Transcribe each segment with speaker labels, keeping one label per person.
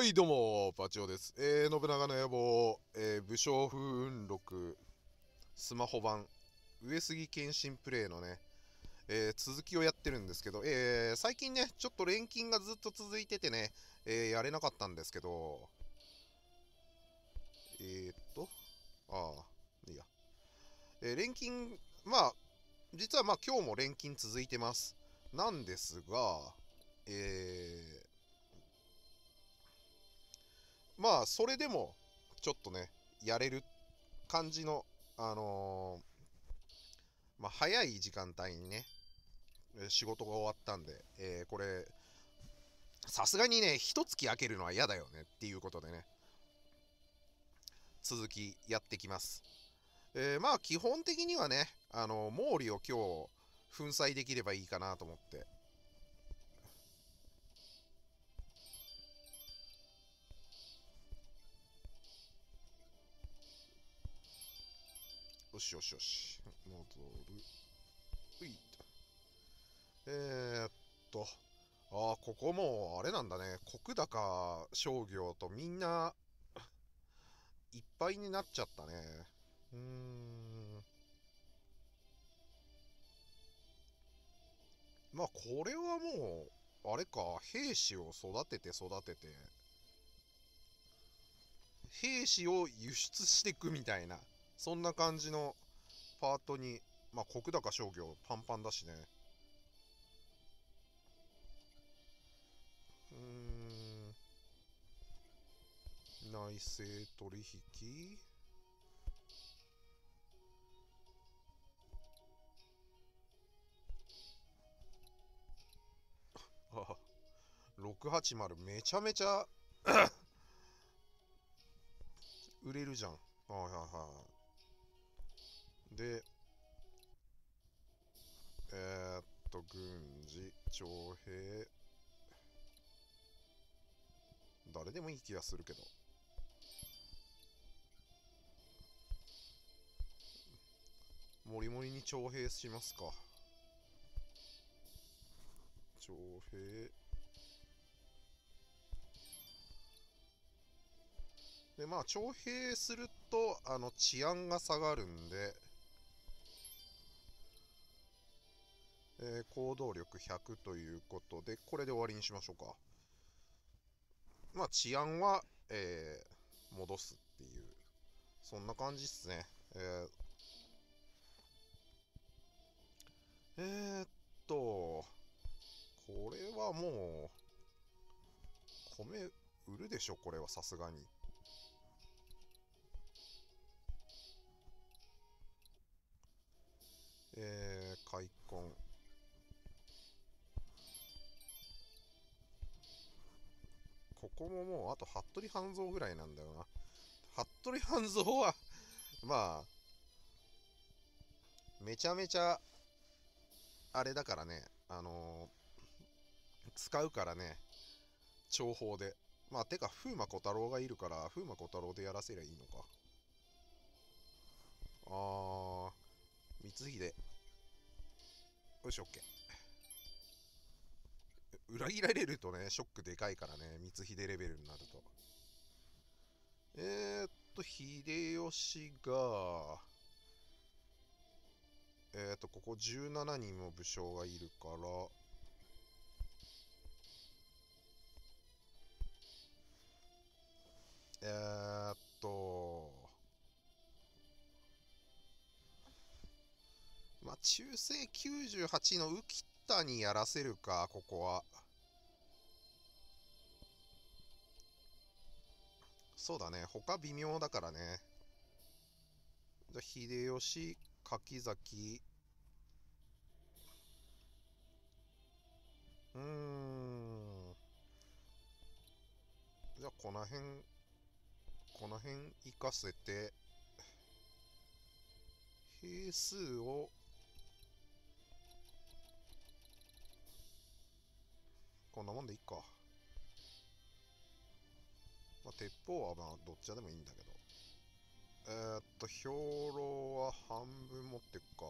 Speaker 1: はい、どうも、パチオです。えー、信長の野望、えー、武将風雲録、スマホ版、上杉謙信プレイのね、えー続きをやってるんですけど、えー最近ね、ちょっと錬金がずっと続いててね、えーやれなかったんですけど、えー、っと、ああ、いいや。えー錬金、まあ、実はまあ今日も錬金続いてます。なんですが、えーまあそれでもちょっとねやれる感じのあのーまあ早い時間帯にね仕事が終わったんで、えーこれさすがにね一月開けるのは嫌だよねっていうことでね続きやってきます、えーまあ基本的にはねあの毛利を今日粉砕できればいいかなと思って。しよしよし。戻る。ういっと。えー、っと。ああ、ここも、あれなんだね。国高商業とみんな、いっぱいになっちゃったね。うーん。まあ、これはもう、あれか、兵士を育てて育てて、兵士を輸出していくみたいな。そんな感じのパートに、まあ、国高商業パンパンだしね。うん。内政取引？あ、680めちゃめちゃ 売れるじゃん。はいはいはい。で、えー、っと、軍事、徴兵。誰でもいい気がするけど。もりもりに徴兵しますか。徴兵。でまあ徴兵するとあの治安が下がるんで、えー行動力100ということでこれで終わりにしましょうか。まあ治安は、えー戻すっていう。そんな感じっすね。えーえーっとこれはもう米売るでしょこれはさすがに。えー、開墾。ここももうあと服部半蔵ぐらいなんだよな。服部半蔵は まあめちゃめちゃあれだからねあのー使うからね重宝で。まあてか風魔小太郎がいるから風魔小太郎でやらせりゃいいのか。あー光秀。よし、オッケー。裏切られるとね、ショックでかいからね、光秀レベルになると。えー、っと、秀吉が、えー、っと、ここ17人も武将がいるから、えー、っと、まあ、中世98の浮田にやらせるか、ここは。そうだね、他微妙だからね。じゃあ、秀吉、柿崎。うーん。じゃあ、この辺、この辺行かせて、兵数をこんなもんでいいか。まあ、鉄砲はまあどっちでもいいんだけど。えー、っと、兵糧は半分持ってくか。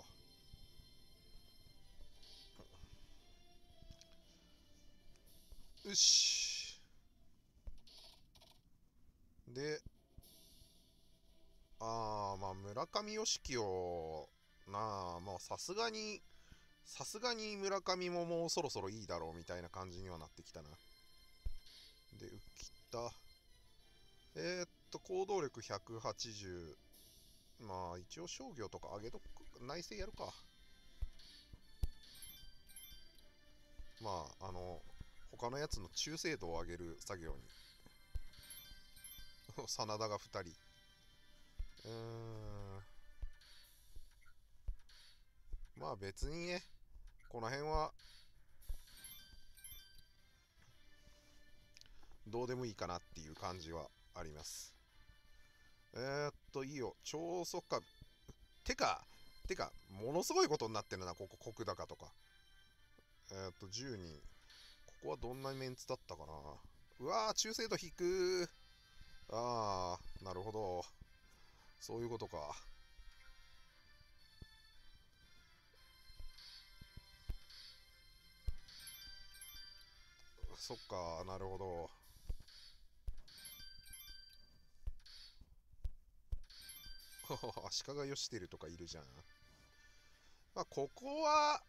Speaker 1: よし。で、あー、まあ、村上義樹を、なあ、まあ、さすがに、さすがに村上ももうそろそろいいだろうみたいな感じにはなってきたな。で、浮田。えー、っと、行動力180。まあ、一応商業とか上げとく、内政やるか。まあ、あの、他のやつの中精度を上げる作業に。真田が2人。うーん。まあ別にね、この辺は、どうでもいいかなっていう感じはあります。えー、っと、いいよ。超速化。てか、てか、ものすごいことになってるな、ここ、国高とか。えー、っと、10人。ここはどんなメンツだったかな。うわー、中精度引くあー、なるほど。そういうことか。そっか、なるほど。足利義輝とかいるじゃん。まあ、ここは、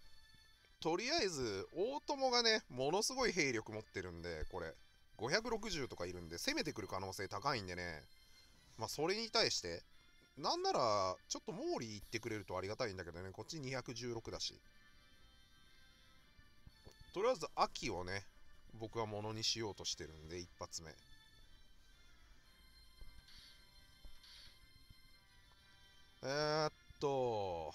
Speaker 1: とりあえず、大友がね、ものすごい兵力持ってるんで、これ、560とかいるんで、攻めてくる可能性高いんでね、まあ、それに対して、なんなら、ちょっと毛利行ってくれるとありがたいんだけどね、こっち216だし。とりあえず、秋をね、僕はものにしようとしてるんで、一発目。えー、っと、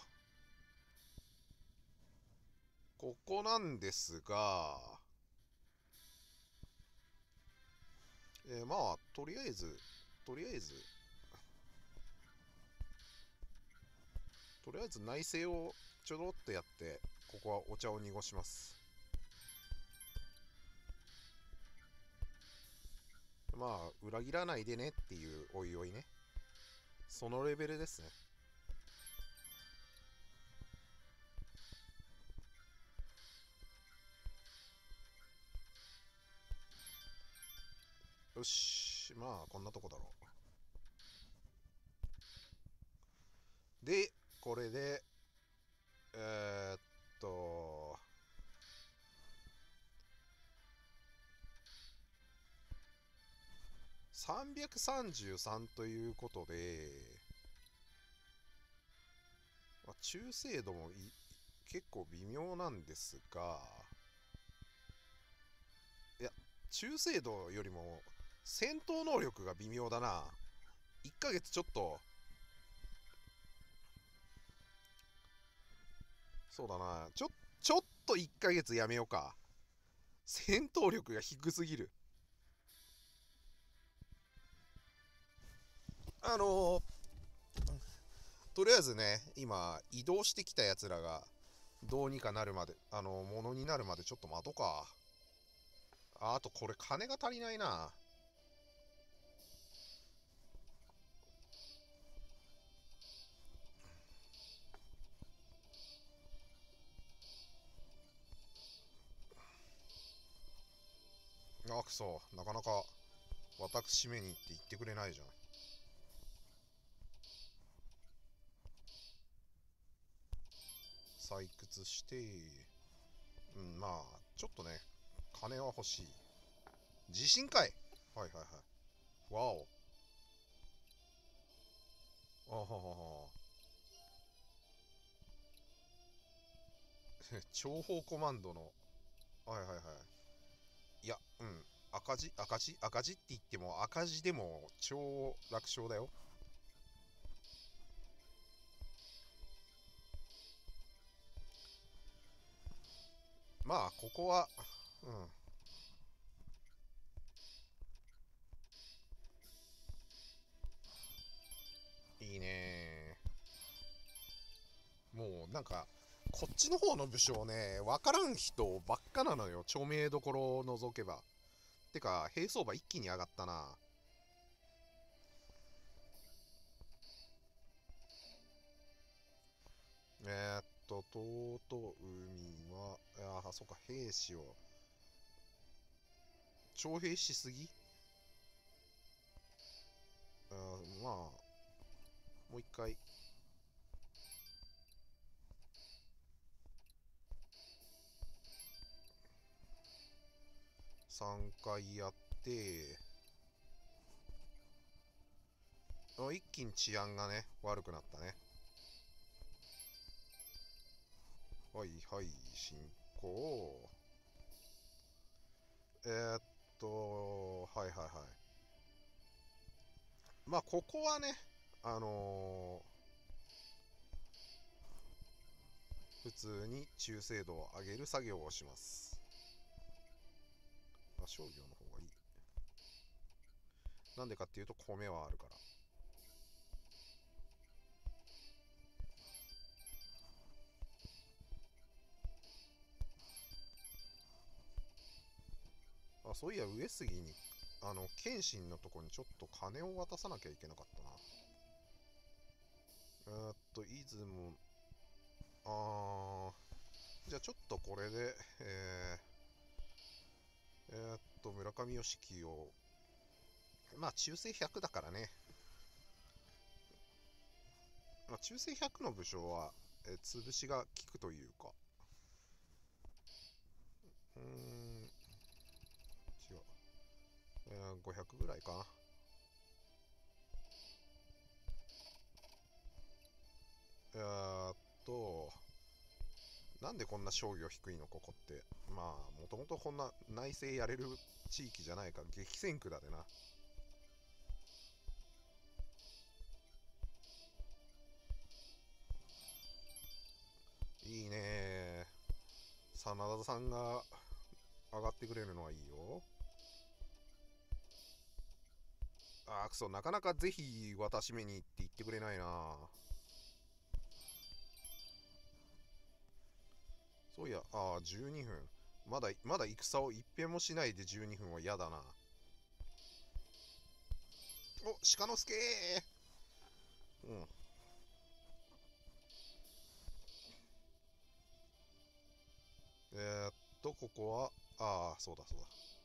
Speaker 1: ここなんですが、えー、まあ、とりあえず、とりあえず、とりあえず内政をちょろっとやって、ここはお茶を濁します。まあ、裏切らないでねっていうおいおいね。そのレベルですね。よし。まあ、こんなとこだろう。で、これで、えー、っと、333ということで、まあ、中精度も結構微妙なんですが、いや、中精度よりも戦闘能力が微妙だな。1ヶ月ちょっと。そうだな。ちょ、ちょっと1ヶ月やめようか。戦闘力が低すぎる。あの、とりあえずね、今、移動してきたやつらが、どうにかなるまで、あの、ものになるまでちょっと待とうか。ああと、これ金が足りないな。あくそなかなか私めにって言ってくれないじゃん採掘してうんまあちょっとね金は欲しい。地震かい。はいはいはい。わお。あははは。情報コマンドの。はいはいはい。いや、うん。赤字？赤字？赤字って言っても赤字でも超楽勝だよ。まあ、ここは、うん。いいねもう、なんか、こっちの方の武将ね、わからん人ばっかなのよ。著名どころを除けば。てか、平相場一気に上がったな。えー、っと、とうとう海は、ああ、そっか、兵士を。徴兵しすぎ？あまあもう一回。3回やって。あ一気に治安がね悪くなったね。はいはい進行。えー、っとはいはいはい。まあここはねあのー、普通に中精度を上げる作業をします。あ商業の方がいい。なんでかっていうと米はあるから。そういや上杉にあの謙信のとこにちょっと金を渡さなきゃいけなかったな。えー、っと出雲。あー。じゃあちょっとこれでえー、えー、っと村上義樹をまあ中世100だからね。まあ、中世100の武将は、えー、潰しが効くというか。うん。ーん500ぐらいかな。えー、っと、なんでこんな商業低いのここって。まあ、もともとこんな内政やれる地域じゃないか、激戦区だでな。いいね真田さんが上がってくれるのはいいよ。あくそ、なかなかぜひ私めにって言ってくれないなそういや、ああ、12分。まだ、まだ戦を一遍もしないで12分は嫌だな。お、鹿之助うん。えー、っと、ここは、ああ、そうだそうだ。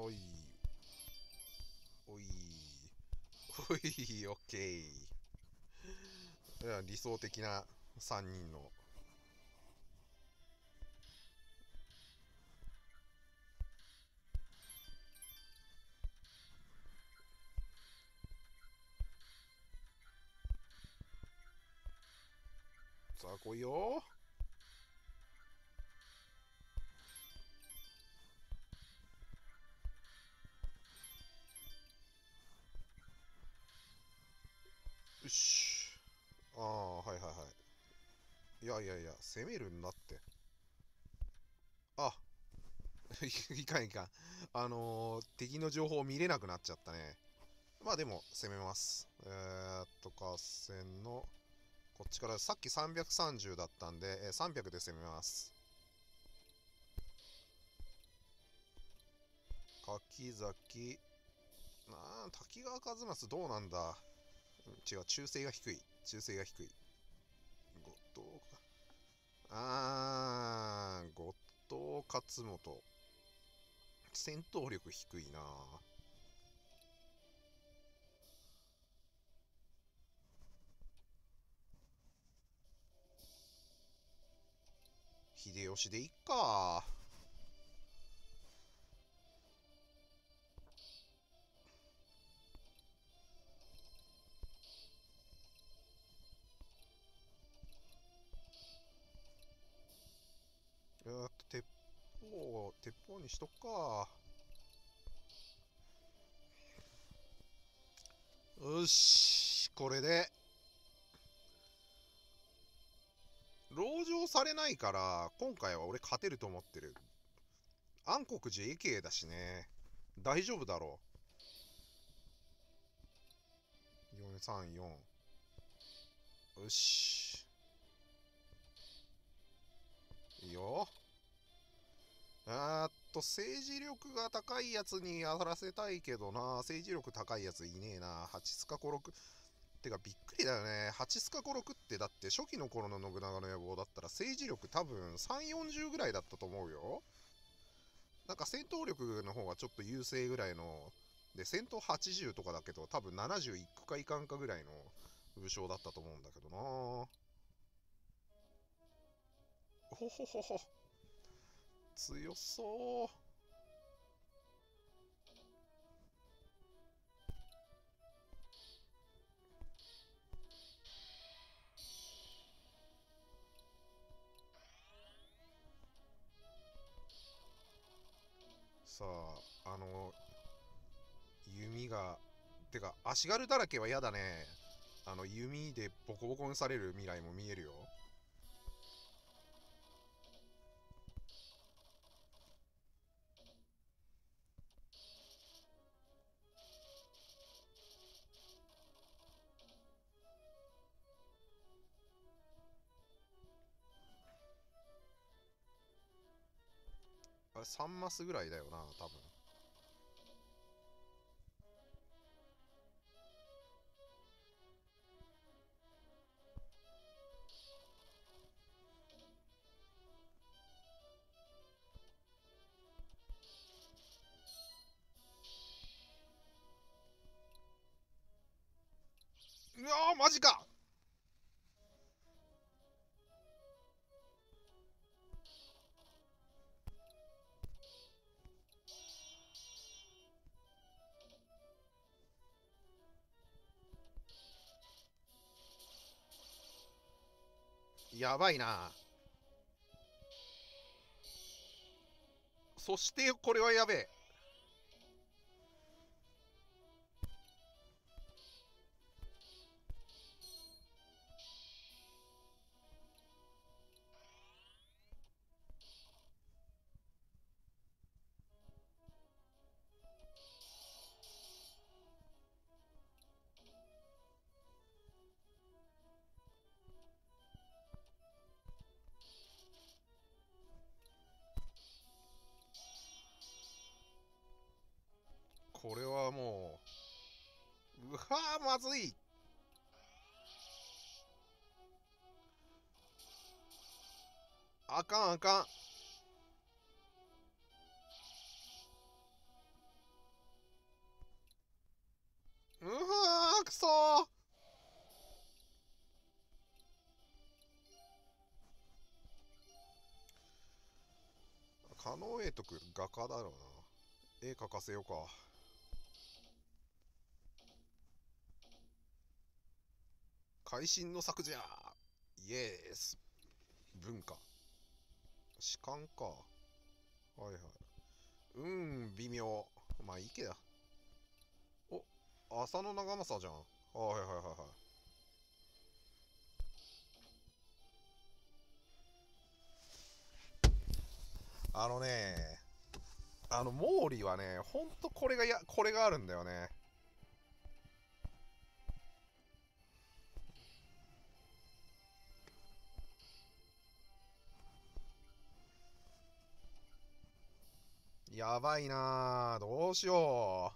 Speaker 1: おい。おい。おい、オッケー。いや理想的な3人の。さあ来いよよし。ああ、はいはいはい。いやいやいや、攻めるんだって。あ、いかんいかん。あのー、敵の情報見れなくなっちゃったね。まあでも、攻めます。えー、っと、合戦の、こっちから、さっき330だったんで、えー、300で攻めます。柿崎、な滝川一正どうなんだ？違う、中性が低い。中性が低い。後藤か。あー、後藤勝本。戦闘力低いな秀吉でいっかーっと鉄砲鉄砲にしとくか。よし、これで。籠城されないから、今回は俺勝てると思ってる。暗黒寺 AK だしね。大丈夫だろう。434。よし。いよ。えー、っと、政治力が高いやつにやらせたいけどな、政治力高いやついねえな。8スカコ6。てかびっくりだよね。8スカ5 6ってだって初期の頃の信長の野望だったら政治力多分3、40ぐらいだったと思うよ。なんか戦闘力の方がちょっと優勢ぐらいの、で、戦闘80とかだけど多分70いくかいかんかぐらいの武将だったと思うんだけどなほほほほ。強そう。さあ、あの、弓が、てか、足軽だらけは嫌だね。あの、弓でボコボコにされる未来も見えるよ。あれ3マスぐらいだよな、多分。うわーマジかやばいな。そしてこれはやべえ。これはもううわーまずい。あかんあかん。うわーくそー。狩野英徳画家だろうな。絵描かせようか。会心の作じゃ。イエース。文化。士官か。はいはい。うん微妙。まあいいけだお浅野長政じゃん。はいはいはいはい。あのねあの毛利はねほんとこれがやこれがあるんだよね。やばいなどうしよ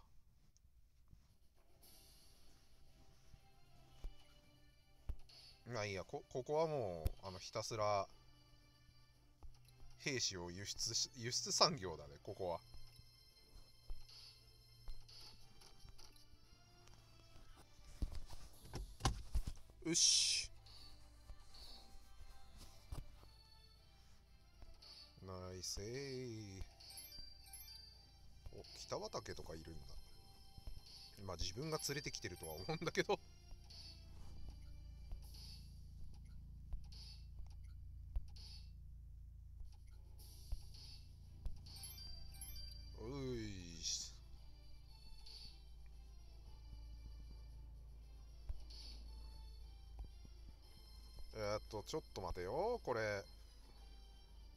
Speaker 1: う。まあいいや。こここはもうあのひたすら兵士を輸出し輸出産業だねここは。よし。ナイス。エイお北畠とかいるんだ。まあ自分が連れてきてるとは思うんだけど。ういしえー、っとちょっと待てよ。これ。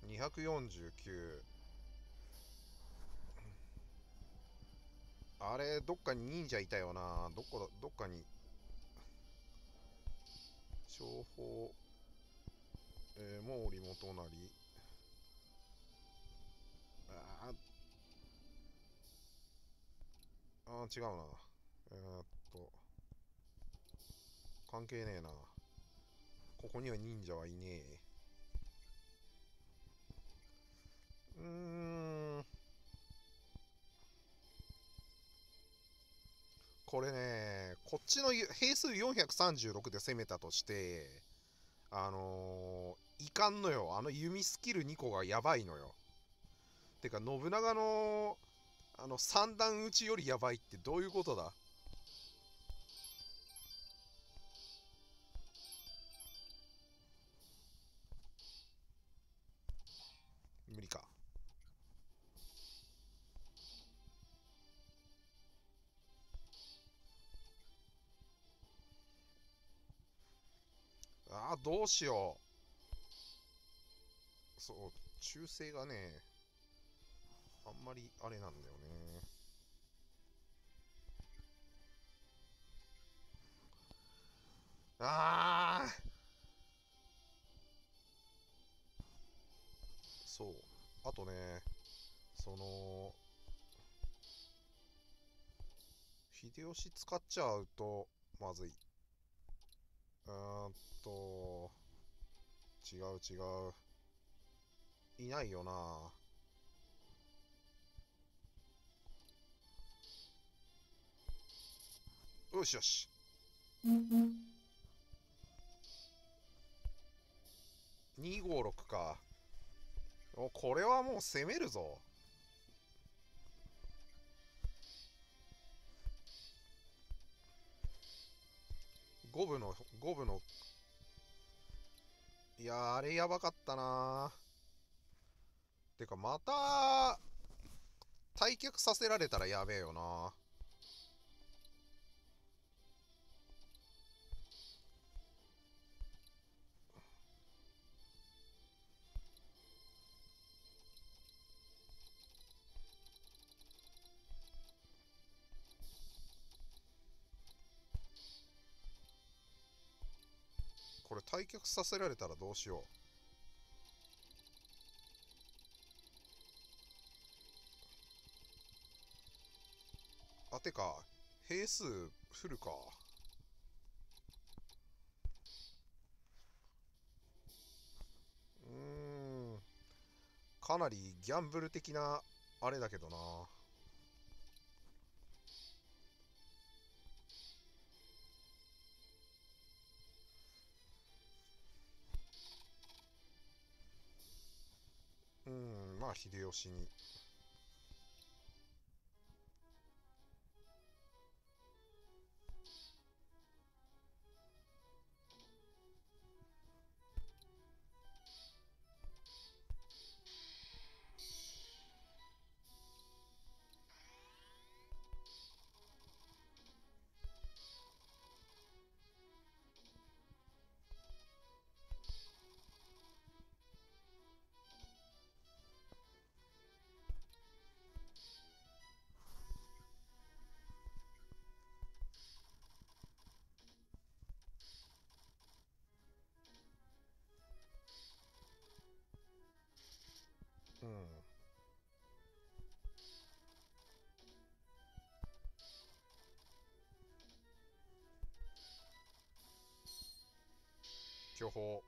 Speaker 1: 249あれどっかに忍者いたよな。どこだどっかに。情報。えー、毛利元就。あー。あ違うな。えー、っと。関係ねえな。ここには忍者はいねえ。うーん。これねこっちのゆ兵数436で攻めたとしてあのーいかんのよ。あの弓スキル2個がやばいのよ。てか信長のあの三段打ちよりやばいってどういうことだ？無理か。あどうしよう。そう忠誠がねあんまりあれなんだよね。ああそう。あとねその秀吉使っちゃうとまずい。ーんと違う違う。いないよな。よしよし。256か。おこれはもう攻めるぞ。五分の五分の。いやーあれやばかったなー。てかまた退却させられたらやべえよなこれ退却させられたらどうしよう。あてか兵数フルか。うん。かなりギャンブル的なあれだけどな。まあ秀吉に。巨峰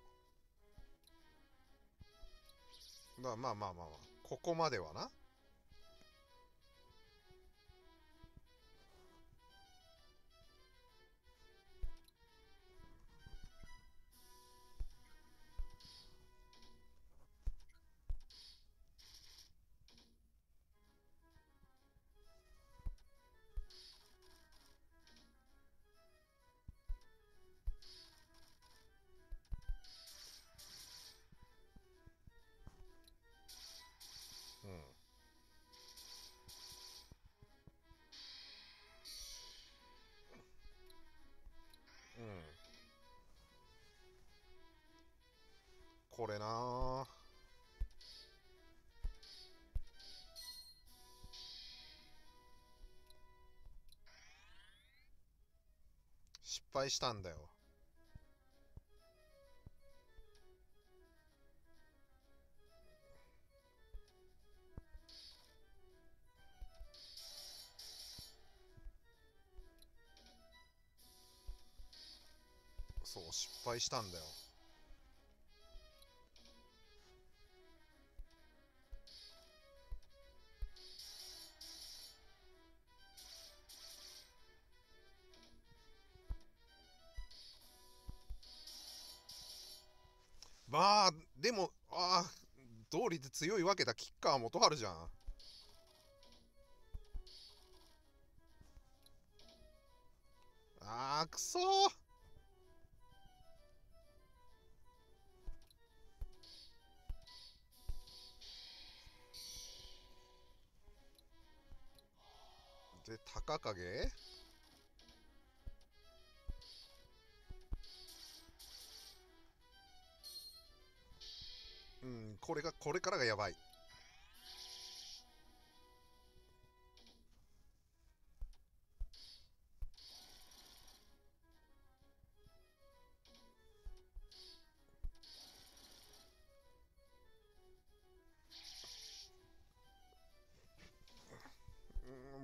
Speaker 1: まあまあまあまあまあ。ここまではな。これな。失敗したんだよ。そう失敗したんだよ。通りで強いわけだキッカー元春じゃん。あーくそー。で高影？うんこれがこれからがやばい。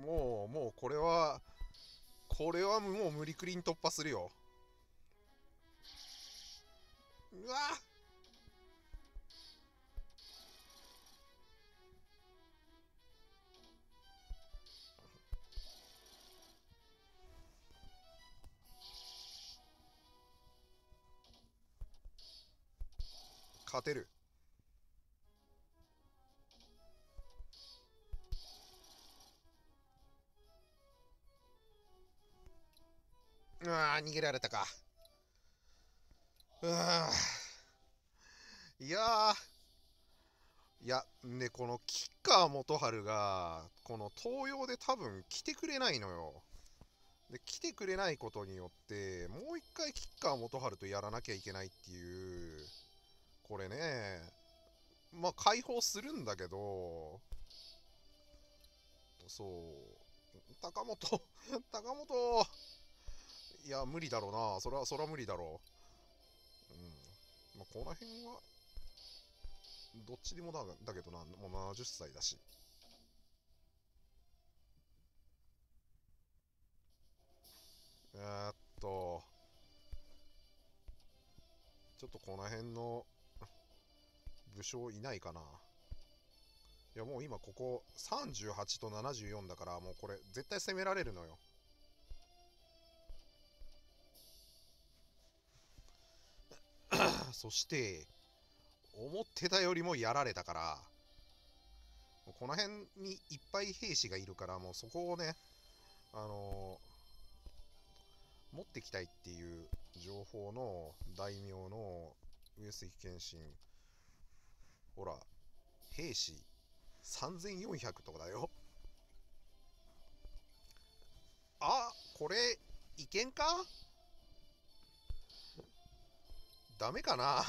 Speaker 1: もうもうこれはこれはもう無理くりに突破するよ。うわ勝てる。うわー逃げられたか。うわいやー。いやねこの吉川元春がこの東洋で多分来てくれないのよ。で来てくれないことによってもう一回吉川元春とやらなきゃいけないっていうこれねまあ解放するんだけどそう高本 高本いや無理だろうなそれはそれは無理だろう。うん。まあこの辺はどっちでもだだけどなもう70歳だし。えーっとちょっとこの辺の武将いないかな。いやもう今ここ38と74だからもうこれ絶対攻められるのよ。そして思ってたよりもやられたからこの辺にいっぱい兵士がいるからもうそこをねあのー持ってきたいっていう情報の大名の上杉謙信ほら兵士3400とかだよ。あこれいけんか？ダメかな？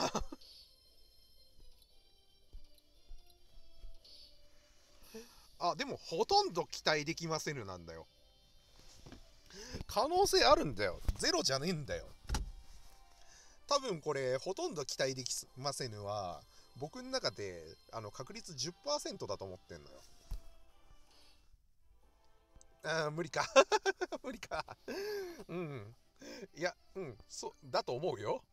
Speaker 1: あでもほとんど期待できませぬなんだよ。可能性あるんだよ。ゼロじゃねえんだよ。多分これほとんど期待できませぬは僕の中であの確率10%だと思ってんのよ。あー無理か。無理か。うん。いやうん。そうだと思うよ。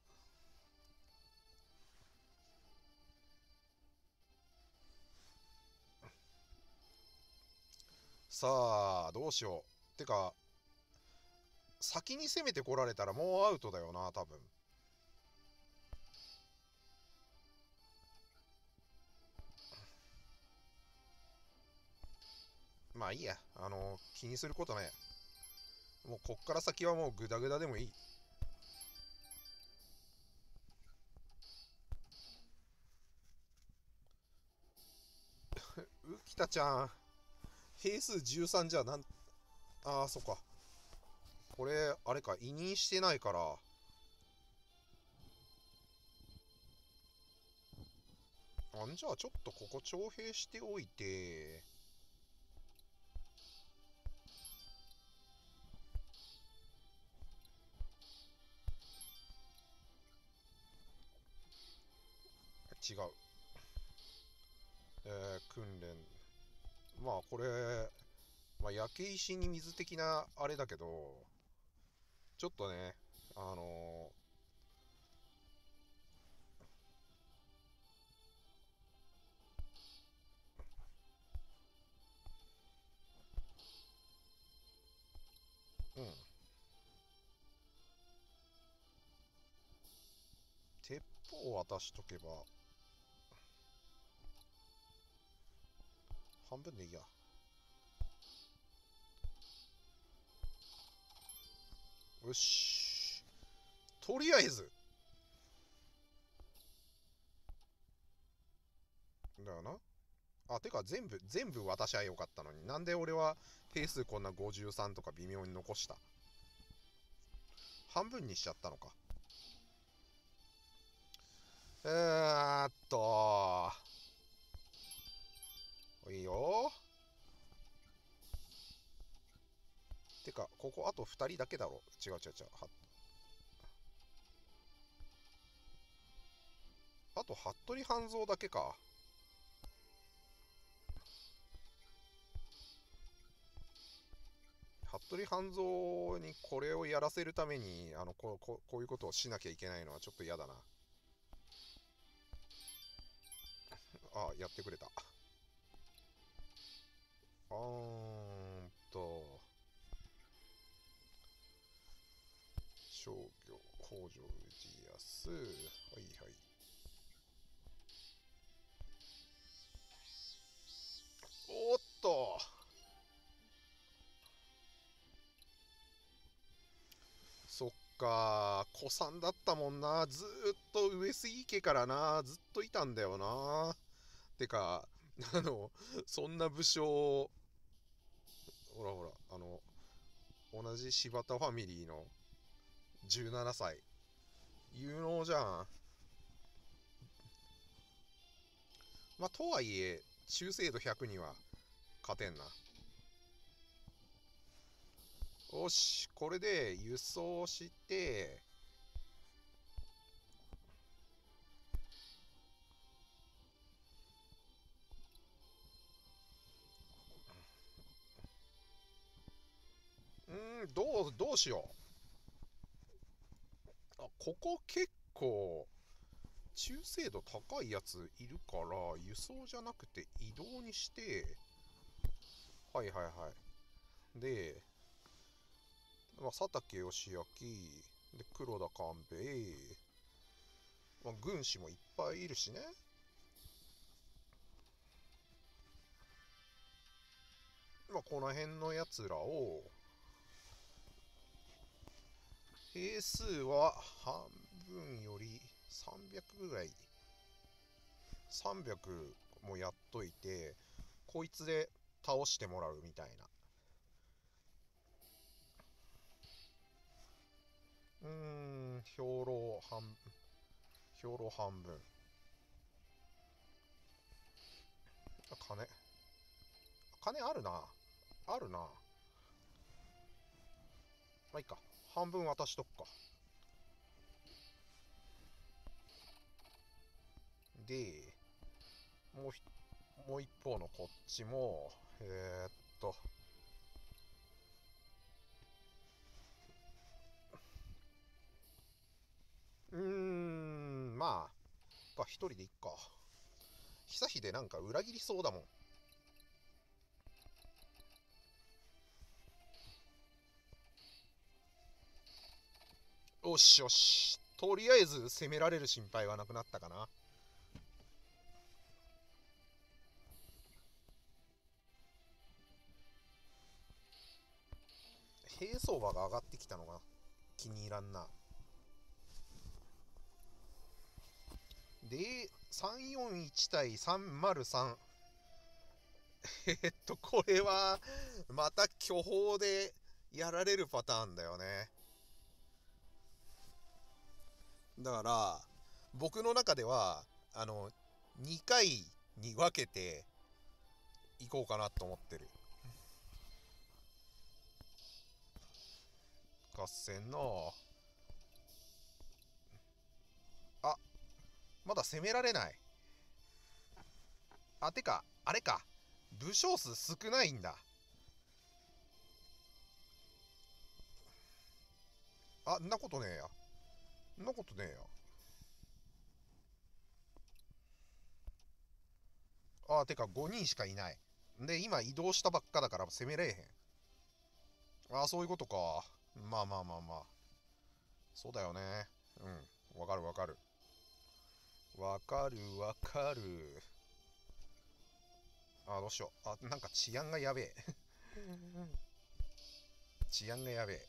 Speaker 1: さあどうしよう。てか先に攻めてこられたらもうアウトだよな多分。まあいいや。あの気にすることねもうこっから先はもうグダグダでもいい。浮田ちゃん。兵数13じゃなんああそっか。これあれか委任してないから。あんじゃあちょっとここ徴兵しておいて。違う、えー、訓練。まあこれ、まあ、焼け石に水的なあれだけどちょっとねあのー、うん。鉄砲を渡しとけば半分でいいやよしとりあえずだよなあてか全部全部渡しゃよかったのになんで俺は定数こんな53とか微妙に残した半分にしちゃったのかえーっといいよ。てかここあと2人だけだろ。違う違う違う。あと服部半蔵だけか。服部半蔵にこれをやらせるためにあのこここういうことをしなきゃいけないのはちょっと嫌だな。ああやってくれた。ーんと商業北条氏康はいはいおっと。そっか。古参だったもんな。ずーっと上杉家からな。ずっといたんだよな。てかあのそんな武将ほらほらあの同じ柴田ファミリーの17歳。有能じゃん。まあとはいえ中精度100には勝てんな。よしこれで輸送してうんどうどうしよう。あここ結構中精度高いやついるから輸送じゃなくて移動にして。はいはいはい。で、まあ、佐竹義明で黒田官兵衛、まあ、軍師もいっぱいいるしね。まあこの辺のやつらを兵数は半分より300ぐらい。300もやっといてこいつで倒してもらうみたいな。うん兵糧半兵糧半分。あ金。金あるな。あるな。まあいいか。半分渡しとくか。でもうひもう一方のこっちもえー、っとうーんまあか一人でいっか。久秀なんか裏切りそうだもん。よしよし。とりあえず攻められる心配はなくなったかな。平相場が上がってきたのが気に入らんな。で341対303えっとこれはまた巨峰でやられるパターンだよね。だから僕の中ではあの2回に分けていこうかなと思ってる。合戦のあまだ攻められない。あてかあれか。武将数少ないんだ。あんなことねえや。んなことねえやあてか5人しかいない。で今移動したばっかだから攻めれえへん。あそういうことか。まあまあまあまあ。そうだよね。うん。わかるわかる。わかるわかる。あどうしよう。あなんか治安がやべえ。治安がやべえ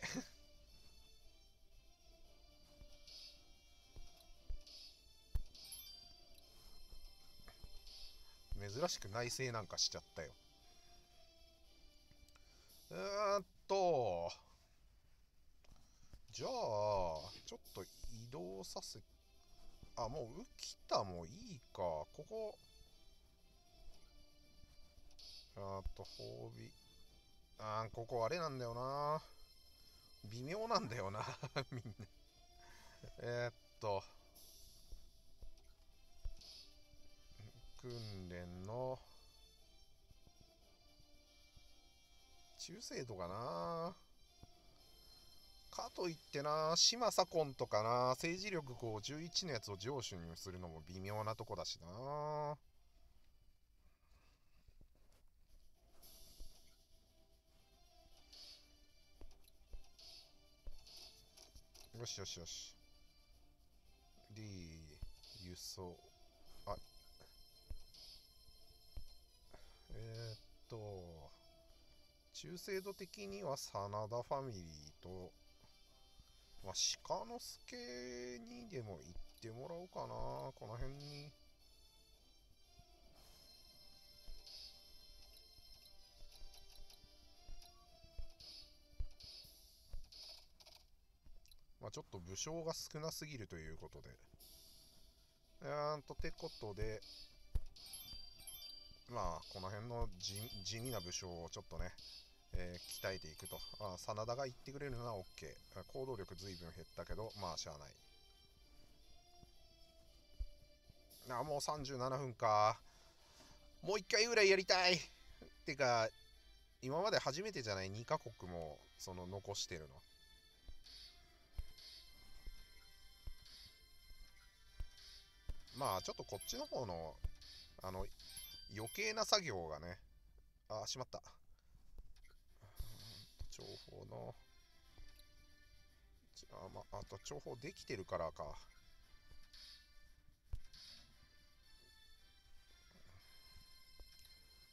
Speaker 1: 珍しく内政なんかしちゃったよ。えー、っと。じゃあちょっと移動させあもう浮田もいいか。ここ。あと褒美。あーここあれなんだよな。微妙なんだよなみんな。えー、っと。中精度かなかといってな島左近とかな政治力こう11のやつを上手にするのも微妙なとこだしなよしよしよし。リー、輸送。あ、えー、っと、中制度的には真田ファミリーと、まあ、鹿之助にでも行ってもらおうかな、この辺に。まあ、ちょっと武将が少なすぎるということで。えーんと、てことで、まあ、この辺の地味な武将をちょっとね、えー、鍛えていくと。あ真田が言ってくれるのは OK。行動力随分減ったけど、まあ、しゃあない。あ、もう37分か。もう一回ぐらいやりたい。ってか、今まで初めてじゃない？2カ国も、その、残してるの。まあちょっとこっちの方のあの余計な作業がねあしまった情報の。あ,、まあ、あと情報できてるからか。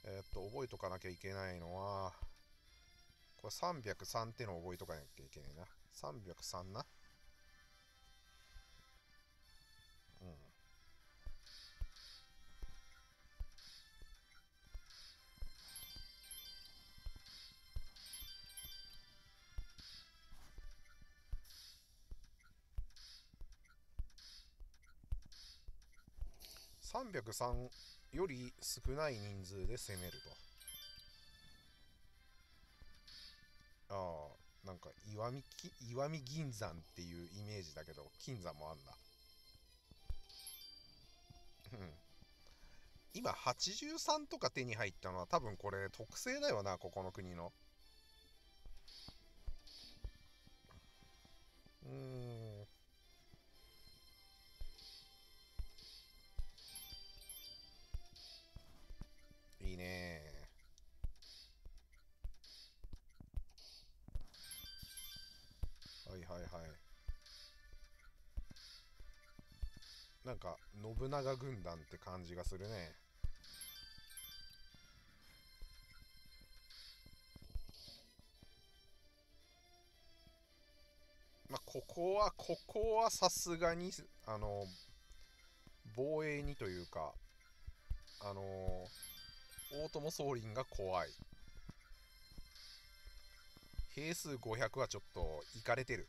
Speaker 1: えー、っと覚えとかなきゃいけないのはこれ303ってのを覚えとかなきゃいけないな。303な。303より少ない人数で攻めると。ああ、なんか石見き、石見銀山っていうイメージだけど、金山もあんだ。うん。今83とか手に入ったのは多分これ特性だよな、ここの国の。なんか信長軍団って感じがするね。まあここはここはさすがにあの防衛にというかあの大友宗麟が怖い。兵数500はちょっといかれてる。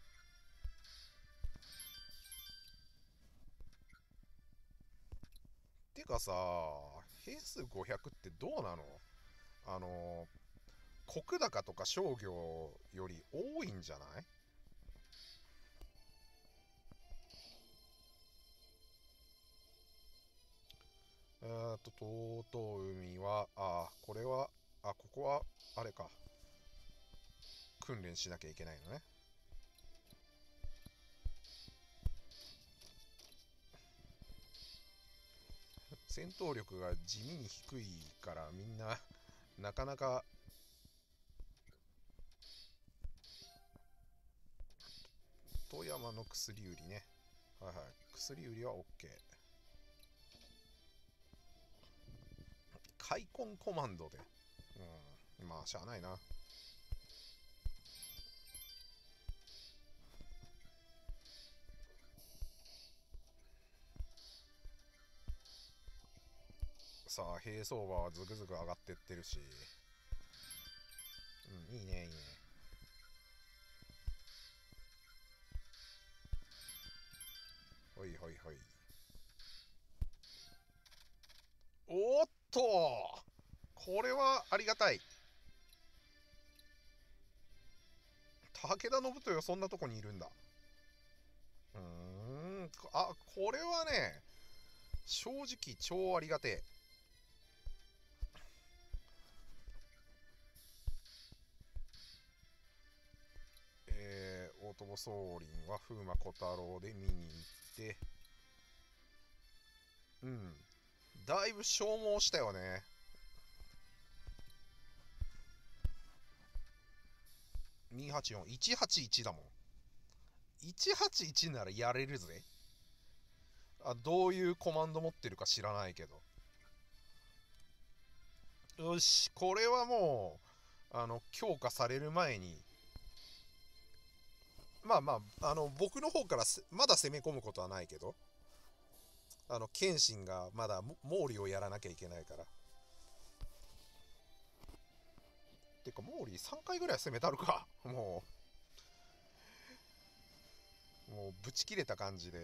Speaker 1: てかさ兵数500ってどうなの？あの石高とか商業より多いんじゃない？え、っと、とうとう海は、あ、これは、あ、ここは、あれか。訓練しなきゃいけないのね。戦闘力が地味に低いからみんな なかなか富山の薬売りね。はいはい。薬売りは OK 開墾コマンドで。うん。まあしゃあないな。さあ、平相場はずくずく上がってってるし。うん、いいね、いいね。ほいほいほい。おっとこれはありがたい。武田信豊そんなとこにいるんだ。うーん、あ、これはね、正直超ありがてえ。えー、大友宗麟は風魔小太郎で見に行って、うん、だいぶ消耗したよね。284、181だもん。181ならやれるぜ。あ、どういうコマンド持ってるか知らないけど。よし、これはもう、あの、強化される前に、まあまあ、あの、僕の方からまだ攻め込むことはないけど、あの、謙信がまだ毛利をやらなきゃいけないから。てか、毛利3回ぐらい攻めたるか。もう、もう、ぶち切れた感じで。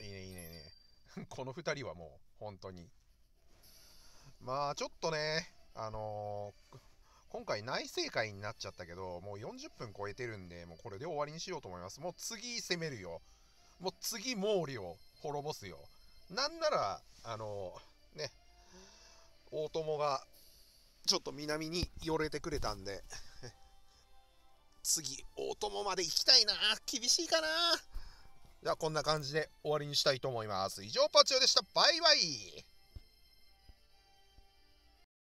Speaker 1: いいね、いいね、いいね。この2人はもう、本当に。まあ、ちょっとね、あのー今回内政会になっちゃったけど、もう40分超えてるんで、もうこれで終わりにしようと思います。もう次攻めるよ。もう次毛利を滅ぼすよ。なんなら、あのね、大友がちょっと南に寄れてくれたんで、次、大友まで行きたいな。厳しいかな。じゃあこんな感じで終わりにしたいと思います。以上、パチオでした。バイバイ